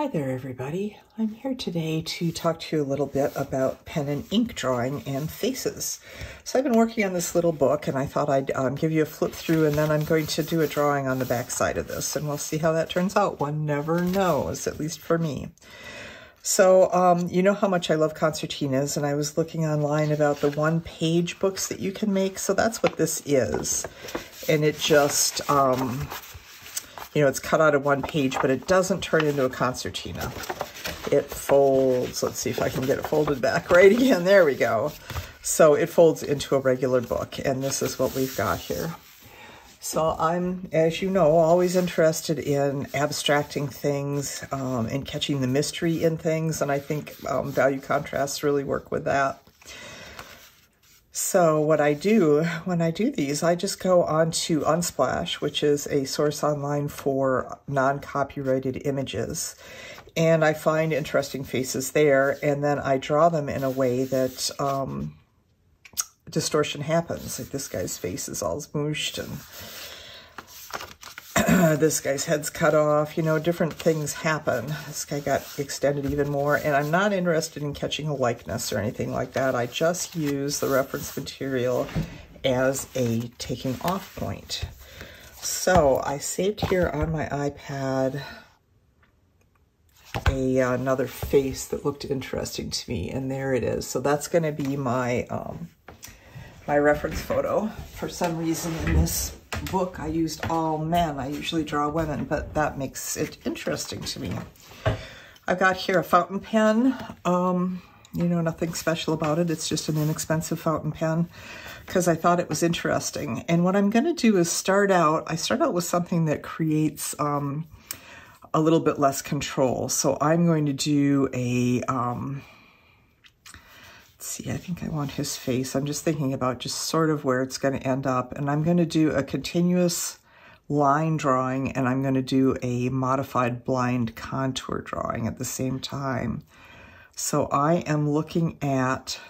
Hi there, everybody. I'm here today to talk to you a little bit about pen and ink drawing and faces. So I've been working on this little book and I thought I'd um, give you a flip through and then I'm going to do a drawing on the back side of this and we'll see how that turns out. One never knows, at least for me. So um, you know how much I love concertinas and I was looking online about the one page books that you can make. So that's what this is. And it just, um, you know, it's cut out of one page, but it doesn't turn into a concertina. It folds, let's see if I can get it folded back right again. There we go. So it folds into a regular book, and this is what we've got here. So I'm, as you know, always interested in abstracting things um, and catching the mystery in things, and I think um, value contrasts really work with that. So what I do when I do these, I just go on to Unsplash, which is a source online for non-copyrighted images. And I find interesting faces there, and then I draw them in a way that um, distortion happens. Like this guy's face is all smooshed and this guy's head's cut off, you know, different things happen. This guy got extended even more, and I'm not interested in catching a likeness or anything like that. I just use the reference material as a taking off point. So I saved here on my iPad a uh, another face that looked interesting to me, and there it is. So that's going to be my um, my reference photo. For some reason in this book, I used all men. I usually draw women, but that makes it interesting to me. I've got here a fountain pen. Um, you know, nothing special about it. It's just an inexpensive fountain pen because I thought it was interesting. And what I'm going to do is start out, I start out with something that creates um, a little bit less control. So I'm going to do a, um, see, I think I want his face. I'm just thinking about just sort of where it's going to end up. And I'm going to do a continuous line drawing and I'm going to do a modified blind contour drawing at the same time. So I am looking at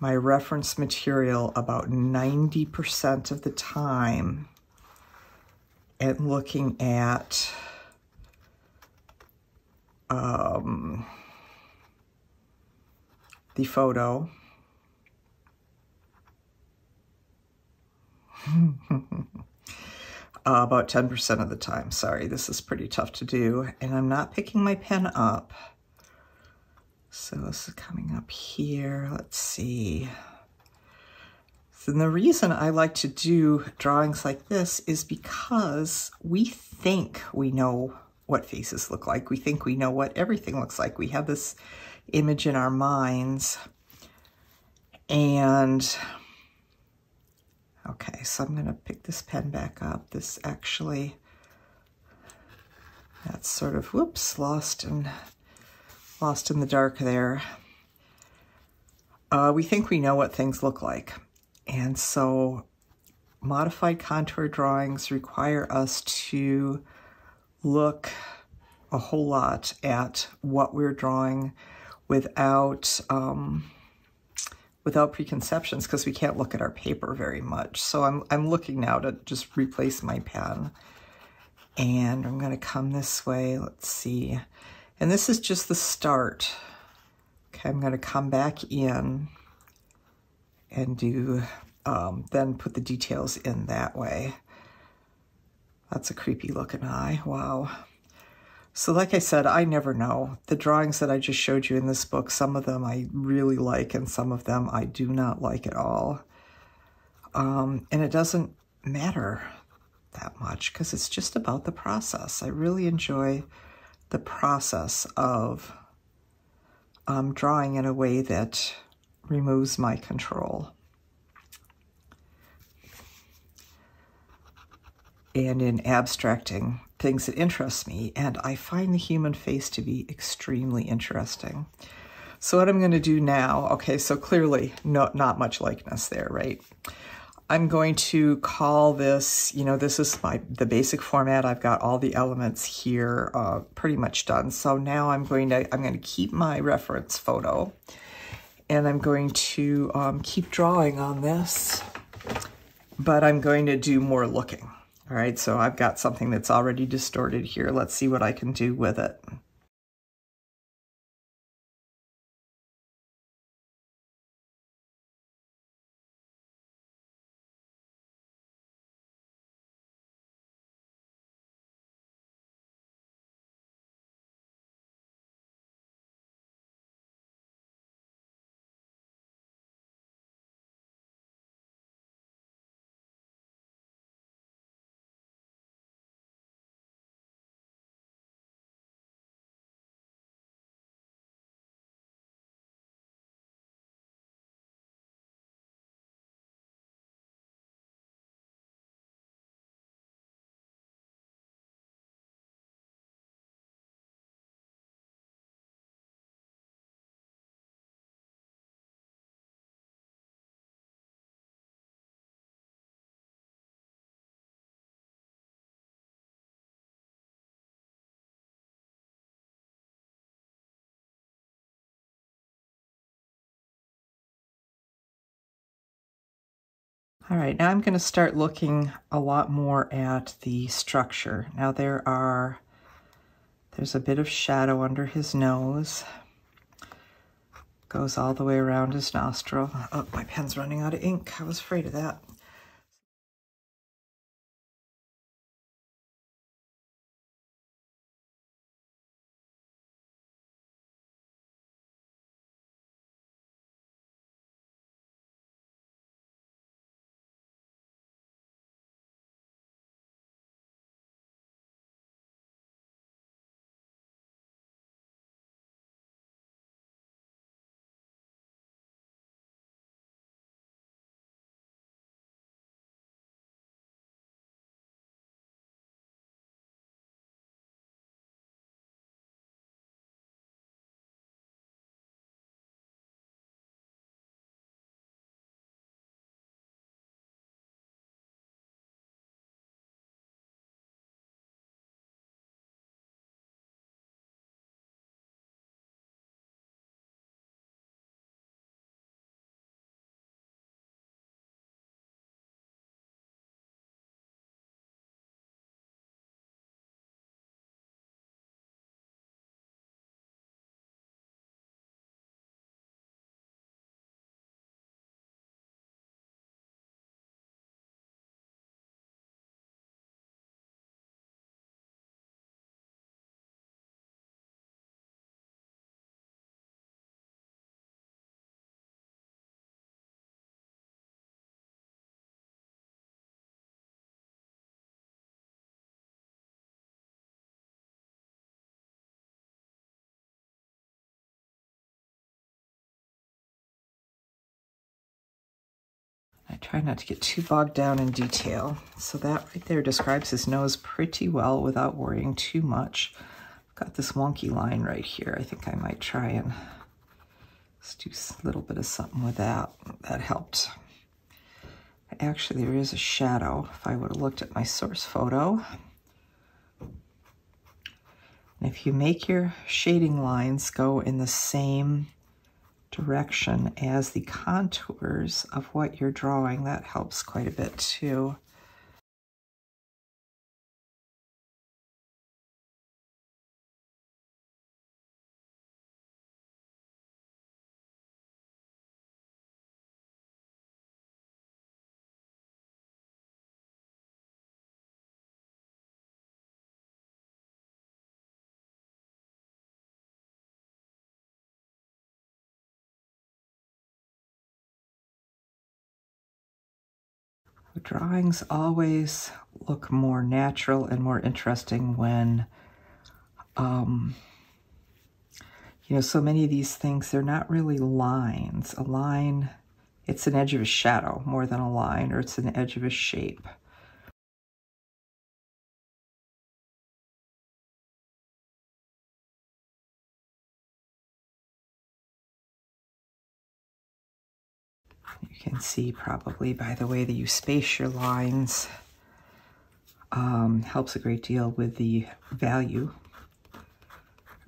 my reference material about 90% of the time and looking at um, the photo. uh, about 10% of the time. Sorry, this is pretty tough to do. And I'm not picking my pen up. So this is coming up here. Let's see. And the reason I like to do drawings like this is because we think we know what faces look like. We think we know what everything looks like. We have this image in our minds. And, okay, so I'm going to pick this pen back up. This actually, that's sort of, whoops, lost in, lost in the dark there. Uh, we think we know what things look like. And so modified contour drawings require us to look a whole lot at what we're drawing without um, without preconceptions because we can't look at our paper very much. So I'm, I'm looking now to just replace my pen. And I'm going to come this way. Let's see. And this is just the start. Okay, I'm going to come back in and do, um, then put the details in that way. That's a creepy looking eye. Wow. So like I said, I never know. The drawings that I just showed you in this book, some of them I really like and some of them I do not like at all. Um, and it doesn't matter that much because it's just about the process. I really enjoy the process of um, drawing in a way that removes my control. and in abstracting things that interest me, and I find the human face to be extremely interesting. So what I'm going to do now, okay, so clearly no, not much likeness there, right? I'm going to call this, you know, this is my the basic format. I've got all the elements here uh, pretty much done. So now I'm going to, I'm going to keep my reference photo and I'm going to um, keep drawing on this, but I'm going to do more looking. All right, so I've got something that's already distorted here. Let's see what I can do with it. All right, now I'm going to start looking a lot more at the structure. Now there are, there's a bit of shadow under his nose. Goes all the way around his nostril. Oh, my pen's running out of ink. I was afraid of that. Try not to get too bogged down in detail. So that right there describes his nose pretty well without worrying too much. I've got this wonky line right here. I think I might try and just do a little bit of something with that. That helped. Actually, there is a shadow if I would have looked at my source photo. And if you make your shading lines go in the same direction as the contours of what you're drawing. That helps quite a bit too. Drawings always look more natural and more interesting when, um, you know, so many of these things, they're not really lines. A line, it's an edge of a shadow more than a line, or it's an edge of a shape. You can see probably by the way that you space your lines um, helps a great deal with the value.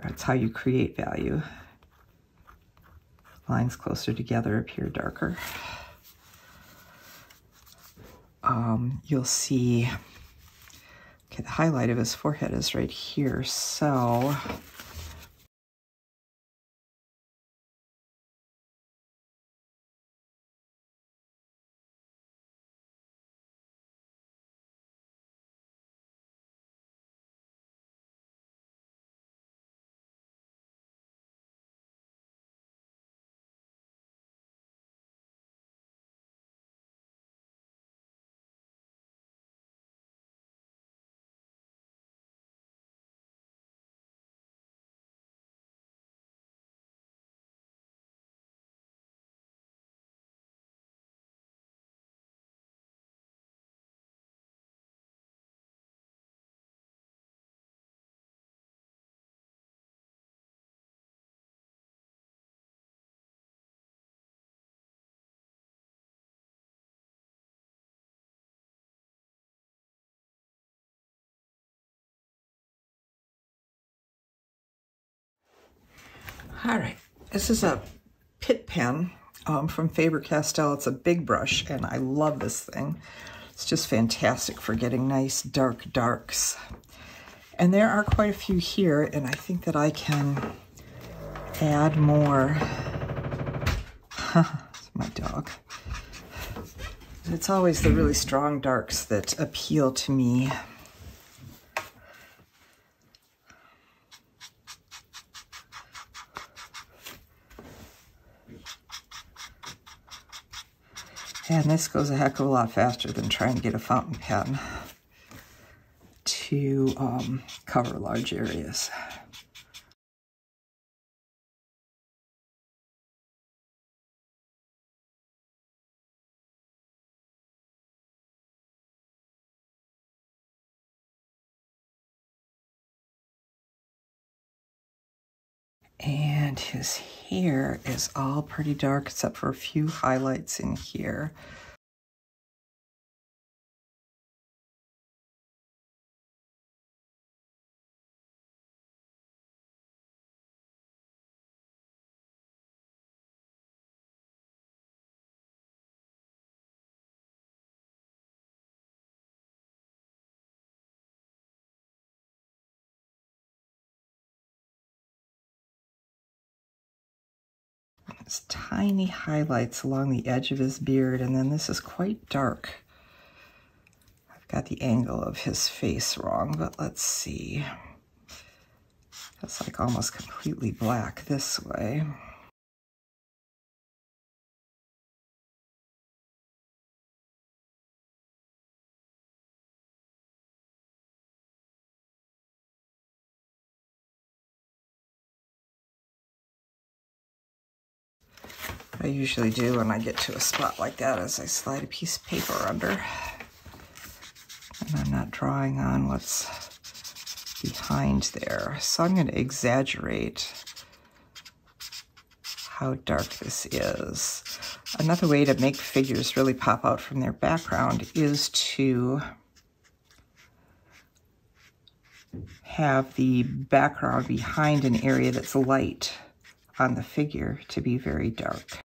That's how you create value. Lines closer together appear darker. Um, you'll see, okay, the highlight of his forehead is right here. So All right, this is a Pitt pen. um, from Faber-Castell. It's a big brush, and I love this thing. It's just fantastic for getting nice dark darks. And there are quite a few here, and I think that I can add more. my dog. It's always the really strong darks that appeal to me. And this goes a heck of a lot faster than trying to get a fountain pen to um, cover large areas. And his hair is all pretty dark except for a few highlights in here. Tiny highlights along the edge of his beard, and then this is quite dark. I've got the angle of his face wrong, but let's see. It's like almost completely black this way. I usually do when I get to a spot like that is I slide a piece of paper under. And I'm not drawing on what's behind there. So I'm going to exaggerate how dark this is. Another way to make figures really pop out from their background is to have the background behind an area that's light on the figure to be very dark.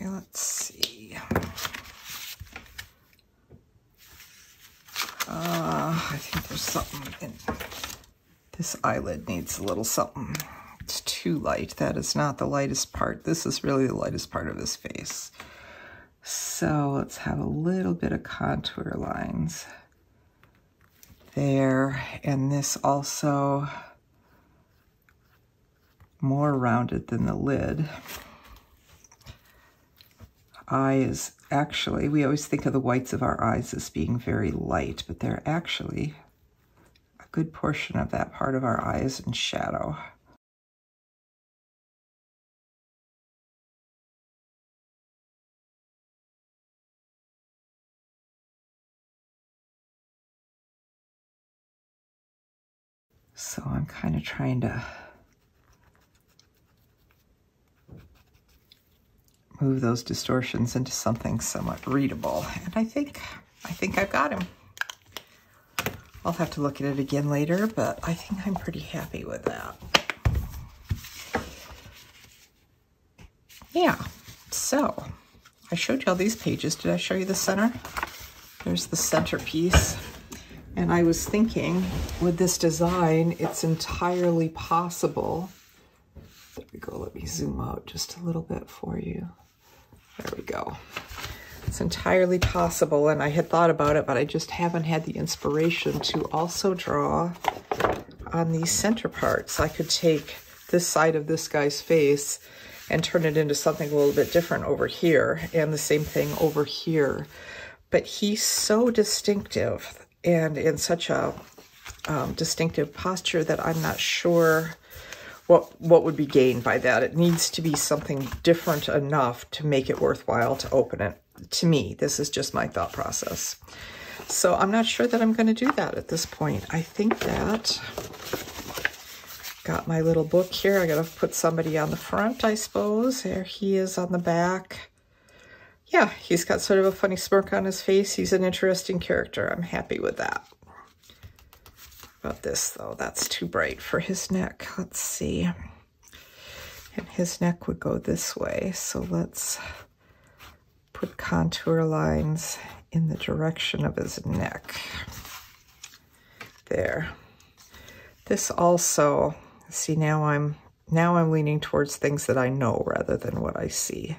Okay, let's see. Uh, I think there's something in this eyelid needs a little something. It's too light. That is not the lightest part. This is really the lightest part of his face. So let's have a little bit of contour lines there. And this also more rounded than the lid eye is actually, we always think of the whites of our eyes as being very light, but they're actually a good portion of that part of our eyes in shadow. So I'm kind of trying to move those distortions into something somewhat readable. And I think, I think I've got him. I'll have to look at it again later, but I think I'm pretty happy with that. Yeah, so I showed you all these pages. Did I show you the center? There's the centerpiece. And I was thinking with this design, it's entirely possible. There we go. Let me zoom out just a little bit for you. There we go. It's entirely possible, and I had thought about it, but I just haven't had the inspiration to also draw on these center parts. I could take this side of this guy's face and turn it into something a little bit different over here, and the same thing over here. But he's so distinctive and in such a um, distinctive posture that I'm not sure what what would be gained by that. It needs to be something different enough to make it worthwhile to open it. To me, this is just my thought process. So I'm not sure that I'm going to do that at this point. I think that got my little book here. I got to put somebody on the front, I suppose. There he is on the back. Yeah, he's got sort of a funny smirk on his face. He's an interesting character. I'm happy with that about this though. That's too bright for his neck. Let's see. And his neck would go this way. So let's put contour lines in the direction of his neck. There. This also, see now I'm now I'm leaning towards things that I know rather than what I see.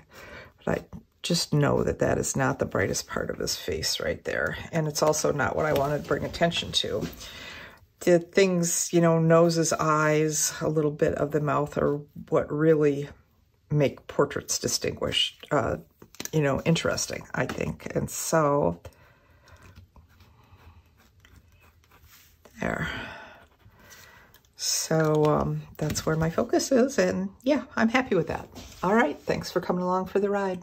But I just know that that is not the brightest part of his face right there. And it's also not what I want to bring attention to the things, you know, noses, eyes, a little bit of the mouth are what really make portraits distinguished, uh, you know, interesting, I think. And so, there. So um, that's where my focus is. And yeah, I'm happy with that. All right. Thanks for coming along for the ride.